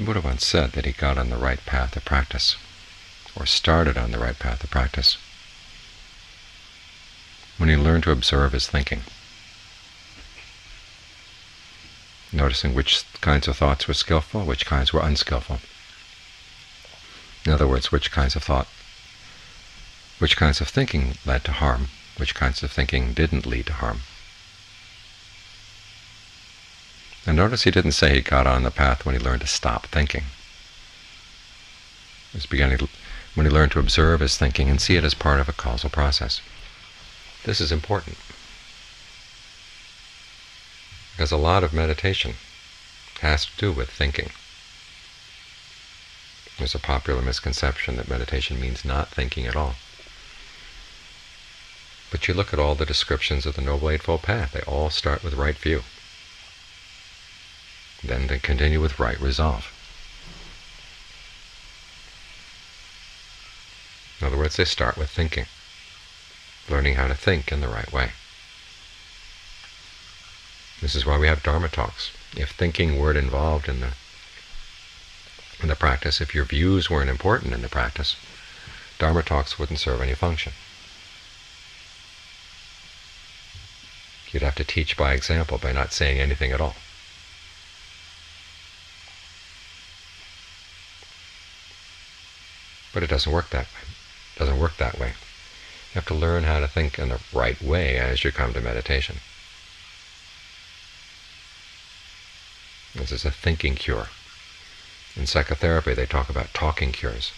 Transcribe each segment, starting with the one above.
Buddha once said that he got on the right path of practice, or started on the right path of practice, when he learned to observe his thinking, noticing which kinds of thoughts were skillful, which kinds were unskillful. In other words, which kinds of thought, which kinds of thinking led to harm, which kinds of thinking didn't lead to harm. And notice he didn't say he got on the path when he learned to stop thinking. It was beginning when he learned to observe his thinking and see it as part of a causal process. This is important because a lot of meditation has to do with thinking. There's a popular misconception that meditation means not thinking at all. But you look at all the descriptions of the Noble Eightfold Path, they all start with right view. Then they continue with right resolve. In other words, they start with thinking, learning how to think in the right way. This is why we have Dharma talks. If thinking weren't involved in the in the practice, if your views weren't important in the practice, Dharma talks wouldn't serve any function. You'd have to teach by example by not saying anything at all. But it doesn't work that way. It doesn't work that way. You have to learn how to think in the right way as you come to meditation. This is a thinking cure. In psychotherapy, they talk about talking cures.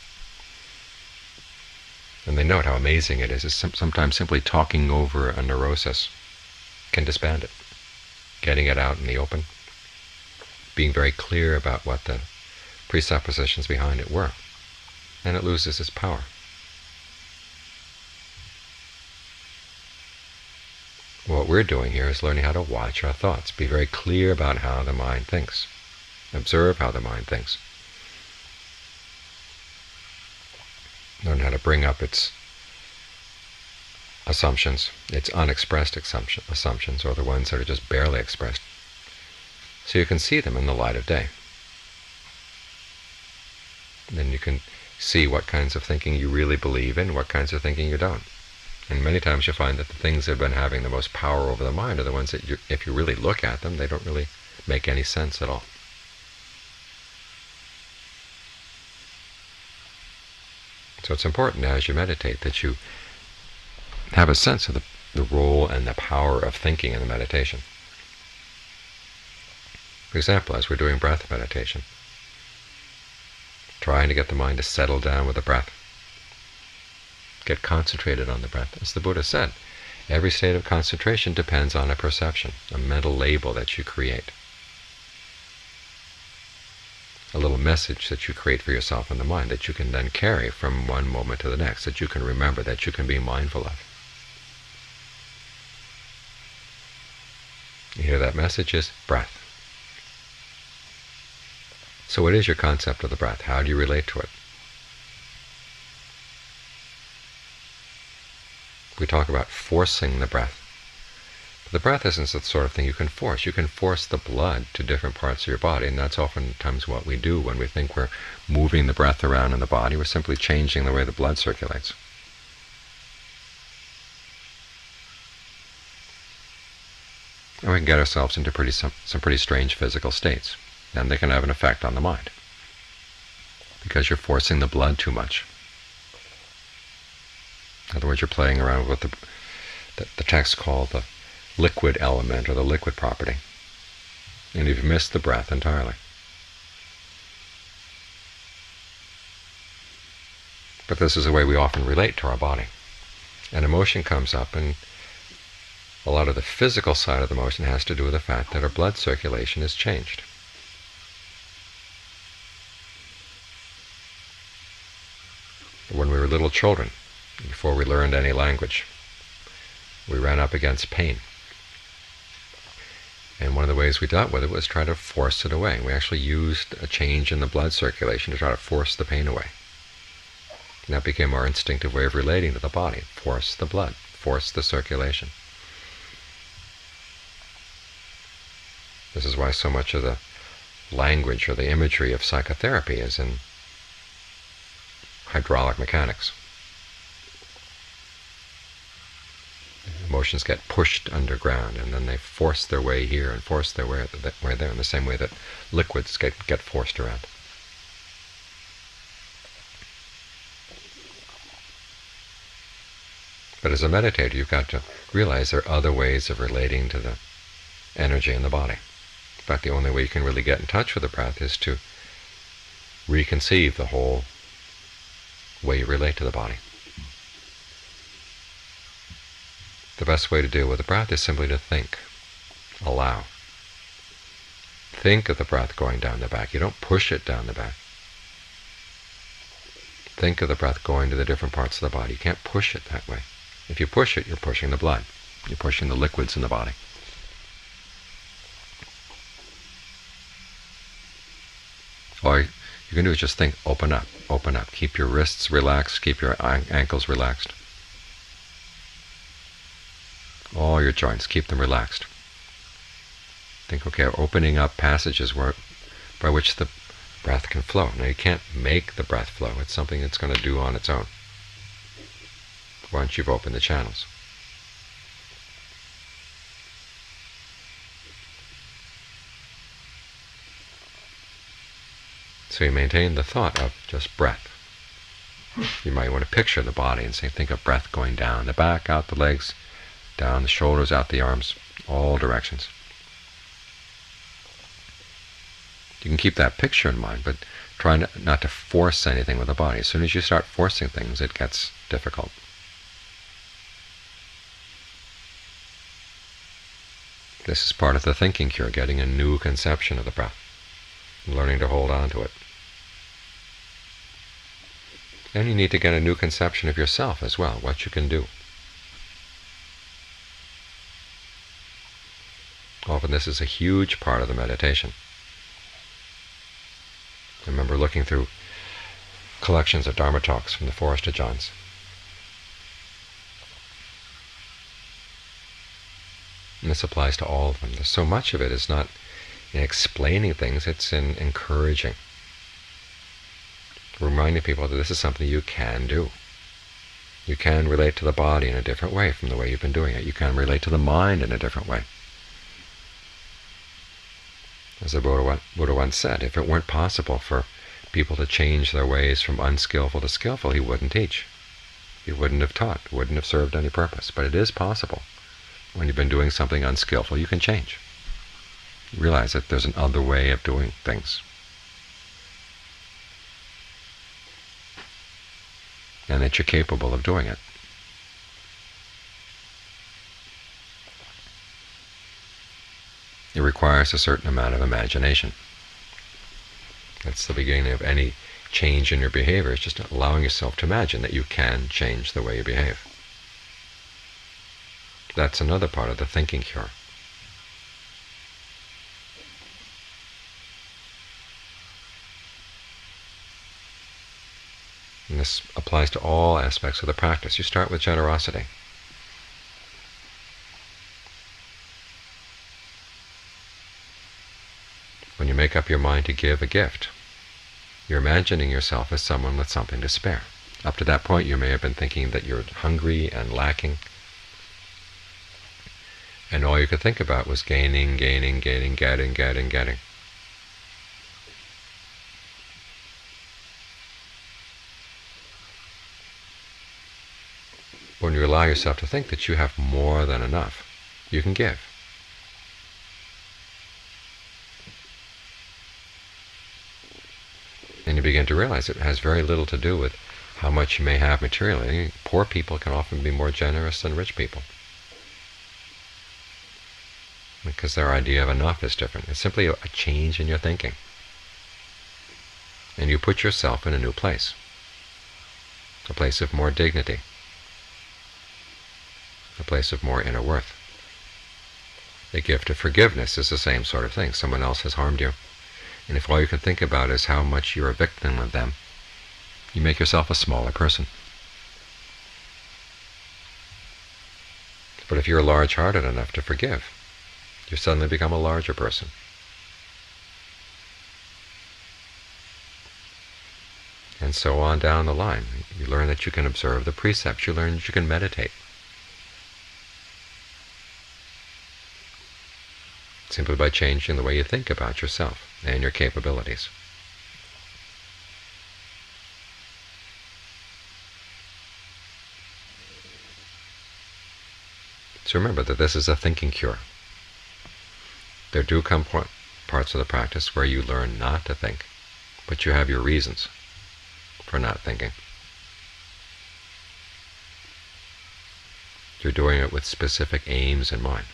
And they note how amazing it is. It's sometimes simply talking over a neurosis can disband it, getting it out in the open, being very clear about what the presuppositions behind it were, and it loses its power. What we're doing here is learning how to watch our thoughts, be very clear about how the mind thinks, observe how the mind thinks, learn how to bring up its assumptions, its unexpressed assumptions, or the ones that are just barely expressed, so you can see them in the light of day. Then you can see what kinds of thinking you really believe in, what kinds of thinking you don't. And many times you'll find that the things that have been having the most power over the mind are the ones that, you, if you really look at them, they don't really make any sense at all. So it's important as you meditate that you have a sense of the, the role and the power of thinking in the meditation. For example, as we're doing breath meditation, trying to get the mind to settle down with the breath, get concentrated on the breath. As the Buddha said, every state of concentration depends on a perception, a mental label that you create, a little message that you create for yourself in the mind that you can then carry from one moment to the next, that you can remember, that you can be mindful of. You hear that message is breath. So what is your concept of the breath? How do you relate to it? We talk about forcing the breath. But the breath isn't the sort of thing you can force. You can force the blood to different parts of your body, and that's oftentimes what we do when we think we're moving the breath around in the body. We're simply changing the way the blood circulates. and we can get ourselves into pretty some, some pretty strange physical states. And they can have an effect on the mind because you're forcing the blood too much. In other words, you're playing around with the, the, the text called the liquid element or the liquid property. And you've missed the breath entirely. But this is the way we often relate to our body. An emotion comes up and a lot of the physical side of the motion has to do with the fact that our blood circulation is changed. When we were little children, before we learned any language, we ran up against pain. And one of the ways we dealt with it was try to force it away. We actually used a change in the blood circulation to try to force the pain away. And that became our instinctive way of relating to the body. Force the blood, force the circulation. This is why so much of the language or the imagery of psychotherapy is in hydraulic mechanics. Emotions get pushed underground and then they force their way here and force their way, way there in the same way that liquids get, get forced around. But as a meditator, you've got to realize there are other ways of relating to the energy in the body. In fact, the only way you can really get in touch with the breath is to reconceive the whole way you relate to the body. The best way to deal with the breath is simply to think, allow. Think of the breath going down the back. You don't push it down the back. Think of the breath going to the different parts of the body. You can't push it that way. If you push it, you're pushing the blood. You're pushing the liquids in the body. All you can do is just think, open up, open up. Keep your wrists relaxed, keep your ankles relaxed. All your joints, keep them relaxed. Think, okay, opening up passages where, by which the breath can flow. Now you can't make the breath flow. It's something it's going to do on its own once you've opened the channels. So you maintain the thought of just breath. You might want to picture the body and say, think of breath going down the back, out the legs, down the shoulders, out the arms, all directions. You can keep that picture in mind, but try not to force anything with the body. As soon as you start forcing things, it gets difficult. This is part of the thinking cure, getting a new conception of the breath, learning to hold on to it. And you need to get a new conception of yourself as well, what you can do. Often this is a huge part of the meditation. I remember looking through collections of Dharma talks from the Forest Ajahns. And this applies to all of them. There's so much of it is not in explaining things, it's in encouraging. Reminding people that this is something you can do. You can relate to the body in a different way from the way you've been doing it. You can relate to the mind in a different way. As the Buddha, Buddha once said, if it weren't possible for people to change their ways from unskillful to skillful, he wouldn't teach. He wouldn't have taught, wouldn't have served any purpose. But it is possible when you've been doing something unskillful, you can change. You realize that there's another way of doing things. And that you're capable of doing it. It requires a certain amount of imagination. That's the beginning of any change in your behavior. It's just allowing yourself to imagine that you can change the way you behave. That's another part of the thinking cure. And this applies to all aspects of the practice. You start with generosity. When you make up your mind to give a gift, you're imagining yourself as someone with something to spare. Up to that point, you may have been thinking that you're hungry and lacking, and all you could think about was gaining, gaining, gaining, getting, getting, getting. When you allow yourself to think that you have more than enough, you can give. And you begin to realize it has very little to do with how much you may have materially. Poor people can often be more generous than rich people because their idea of enough is different. It's simply a change in your thinking. And you put yourself in a new place, a place of more dignity, a place of more inner worth. The gift of forgiveness is the same sort of thing. Someone else has harmed you, and if all you can think about is how much you're a victim of them, you make yourself a smaller person. But if you're large hearted enough to forgive, you suddenly become a larger person. And so on down the line. You learn that you can observe the precepts, you learn that you can meditate. Simply by changing the way you think about yourself and your capabilities. So remember that this is a thinking cure. There do come parts of the practice where you learn not to think, but you have your reasons for not thinking. You're doing it with specific aims in mind.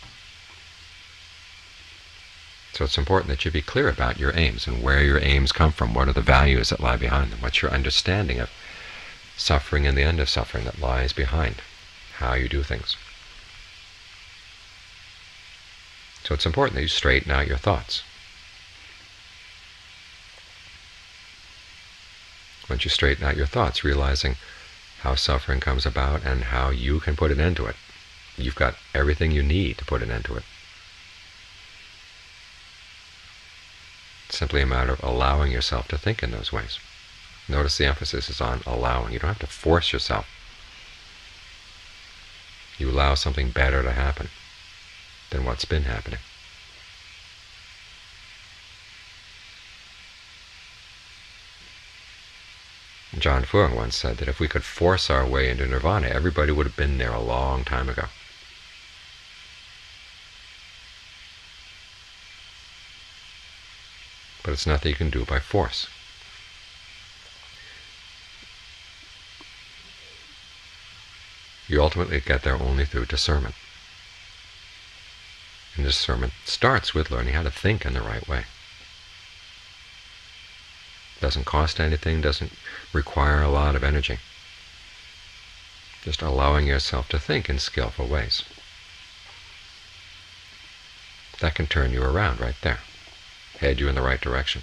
So it's important that you be clear about your aims and where your aims come from. What are the values that lie behind them? What's your understanding of suffering and the end of suffering that lies behind how you do things? So it's important that you straighten out your thoughts. Once you straighten out your thoughts, realizing how suffering comes about and how you can put an end to it, you've got everything you need to put an end to it. Simply a matter of allowing yourself to think in those ways. Notice the emphasis is on allowing. You don't have to force yourself. You allow something better to happen than what's been happening. Ajaan Fuang once said that if we could force our way into nirvana, everybody would have been there a long time ago. But it's nothing you can do by force. You ultimately get there only through discernment. And discernment starts with learning how to think in the right way. Doesn't cost anything, doesn't require a lot of energy. Just allowing yourself to think in skillful ways. That can turn you around right there, head you in the right direction.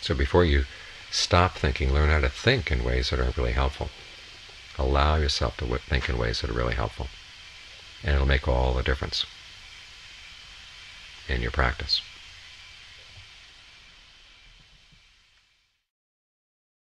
So before you stop thinking, learn how to think in ways that are really helpful. Allow yourself to think in ways that are really helpful and it'll make all the difference in your practice.